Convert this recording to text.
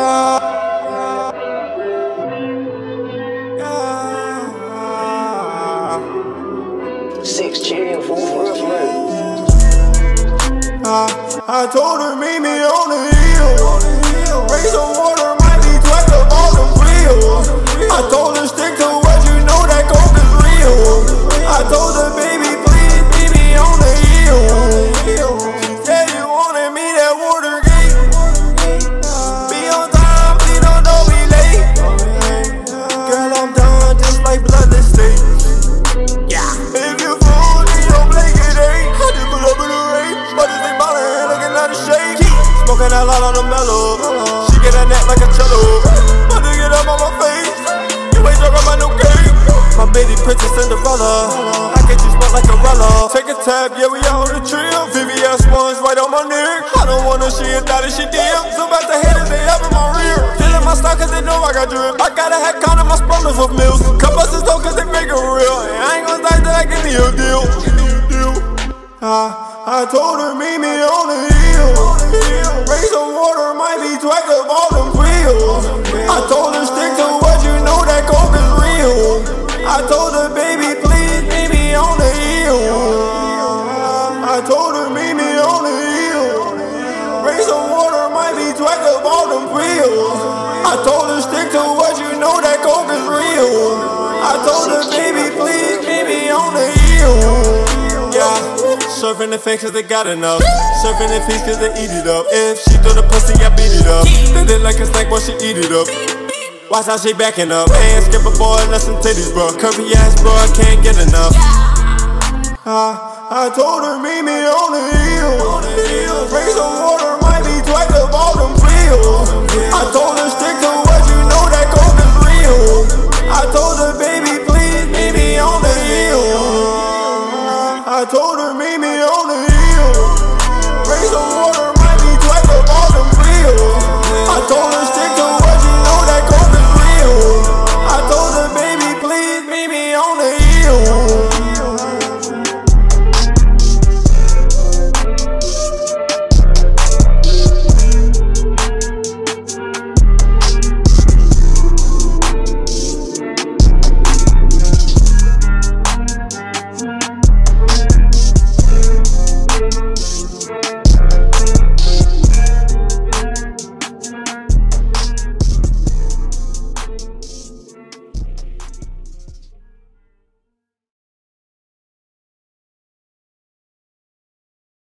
Six. I, told her meet me on the hill. Raise some water, That lot on the mellow. She get a neck like a cello. About to get up on my face. You ain't talking about no game. My baby princess Cinderella. I get you smell like a Rella. Take a tab, yeah, we out on the trail. VVS ones right on my neck. I don't wanna see it, that she damn. So about the haters, they up in my rear. Feeling my style cause they know I got drip. I got a head counting my spundles with mills. Cup busters though cause they make it real. And I ain't gonna die till I give me a deal. I, I told her meet me on the hill. Raise some water, might be twice of all them wheels. I told her stick to what you know that coke is real. I told her baby please meet me on the hill. I told her meet me on the hill. Raise some water, might be twice of all them wheels. I told her stick to Surfing the fake cause they got enough. Surfing the feast cause they eat it up. If she throw the pussy, I beat it up. Then it like a snack while she eat it up. Watch how she backing up. Man, SkipperBoy, and some titties, bro. Curvy ass, bro, I can't get enough. I, I told her meet me on the hill. Raise some water, might be twice of all